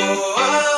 oh, oh. oh.